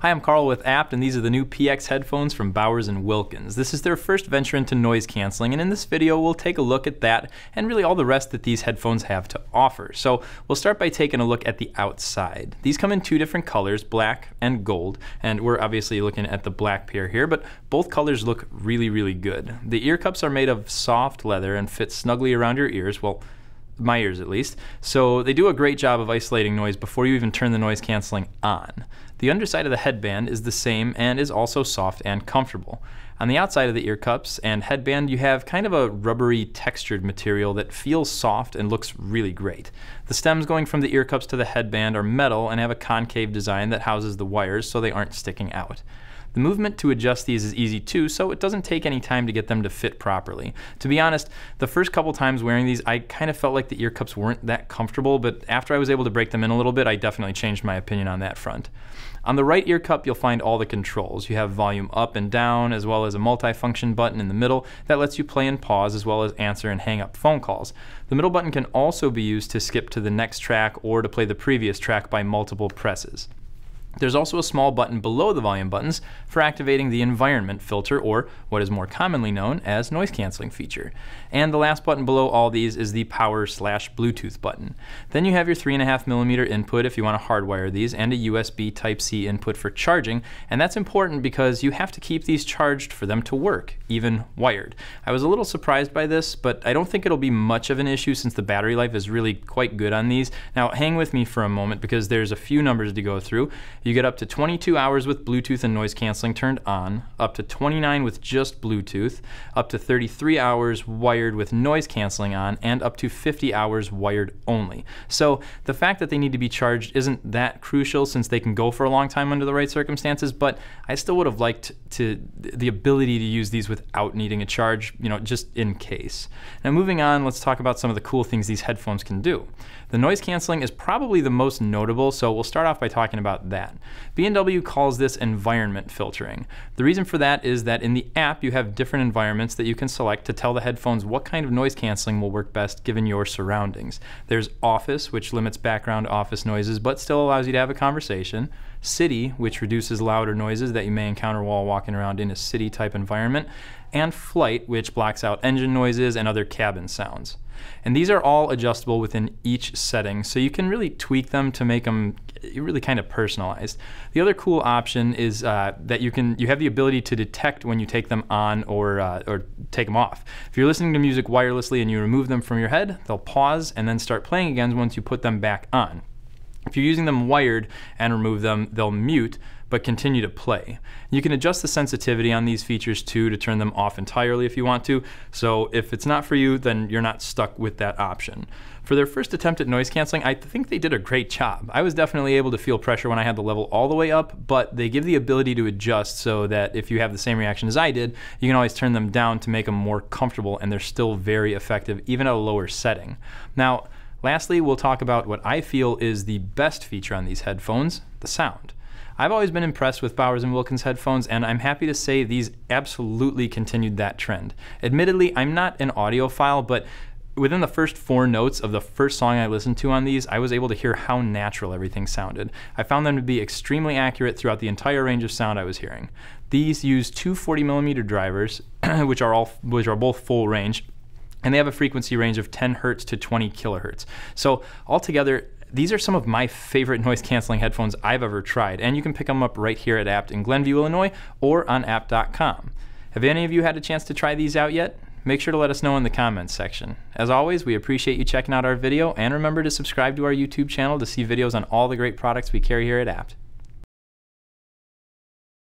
Hi, I'm Carl with Abt, and these are the new PX headphones from Bowers & Wilkins. This is their first venture into noise canceling, and in this video we'll take a look at that and really all the rest that these headphones have to offer. So we'll start by taking a look at the outside. These come in two different colors, black and gold, and we're obviously looking at the black pair here, but both colors look really, really good. The ear cups are made of soft leather and fit snugly around your ears. Well, my ears at least. So they do a great job of isolating noise before you even turn the noise canceling on. The underside of the headband is the same and is also soft and comfortable. On the outside of the ear cups and headband, you have kind of a rubbery textured material that feels soft and looks really great. The stems going from the ear cups to the headband are metal and have a concave design that houses the wires so they aren't sticking out. The movement to adjust these is easy too, so it doesn't take any time to get them to fit properly. To be honest, the first couple times wearing these, I kind of felt like the ear cups weren't that comfortable, but after I was able to break them in a little bit, I definitely changed my opinion on that front. On the right ear cup, you'll find all the controls. You have volume up and down, as well as a multifunction button in the middle that lets you play and pause, as well as answer and hang up phone calls. The middle button can also be used to skip to the next track or to play the previous track by multiple presses. There's also a small button below the volume buttons for activating the environment filter, or what is more commonly known as noise canceling feature. And the last button below all these is the power slash Bluetooth button. Then you have your 3.5 millimeter input if you want to hardwire these, and a USB Type-C input for charging. And that's important because you have to keep these charged for them to work, even wired. I was a little surprised by this, but I don't think it'll be much of an issue since the battery life is really quite good on these. Now hang with me for a moment because there's a few numbers to go through. You get up to 22 hours with Bluetooth and noise canceling turned on, up to 29 with just Bluetooth, up to 33 hours wired with noise canceling on, and up to 50 hours wired only. So the fact that they need to be charged isn't that crucial since they can go for a long time under the right circumstances, but I still would have liked to the ability to use these without needing a charge, you know, just in case. Now moving on, let's talk about some of the cool things these headphones can do. The noise canceling is probably the most notable, so we'll start off by talking about that. B&W calls this environment filtering. The reason for that is that in the app you have different environments that you can select to tell the headphones what kind of noise canceling will work best given your surroundings. There's office, which limits background office noises but still allows you to have a conversation. City, which reduces louder noises that you may encounter while walking around in a city type environment. And flight, which blocks out engine noises and other cabin sounds. And these are all adjustable within each setting, so you can really tweak them to make them really kind of personalized. The other cool option is uh, that you can you have the ability to detect when you take them on or uh, or take them off. If you're listening to music wirelessly and you remove them from your head, they'll pause and then start playing again once you put them back on. If you're using them wired and remove them, they'll mute but continue to play. You can adjust the sensitivity on these features too to turn them off entirely if you want to. So if it's not for you, then you're not stuck with that option. For their first attempt at noise canceling, I think they did a great job. I was definitely able to feel pressure when I had the level all the way up, but they give the ability to adjust so that if you have the same reaction as I did, you can always turn them down to make them more comfortable and they're still very effective even at a lower setting. Now, Lastly, we'll talk about what I feel is the best feature on these headphones, the sound. I've always been impressed with Bowers & Wilkins headphones, and I'm happy to say these absolutely continued that trend. Admittedly, I'm not an audiophile, but within the first four notes of the first song I listened to on these, I was able to hear how natural everything sounded. I found them to be extremely accurate throughout the entire range of sound I was hearing. These use two 40 millimeter drivers, which are all which are both full range, and they have a frequency range of 10 hertz to 20 kilohertz. So altogether, these are some of my favorite noise canceling headphones I've ever tried, and you can pick them up right here at Abt in Glenview, Illinois, or on abt.com. Have any of you had a chance to try these out yet? Make sure to let us know in the comments section. As always, we appreciate you checking out our video, and remember to subscribe to our YouTube channel to see videos on all the great products we carry here at Abt.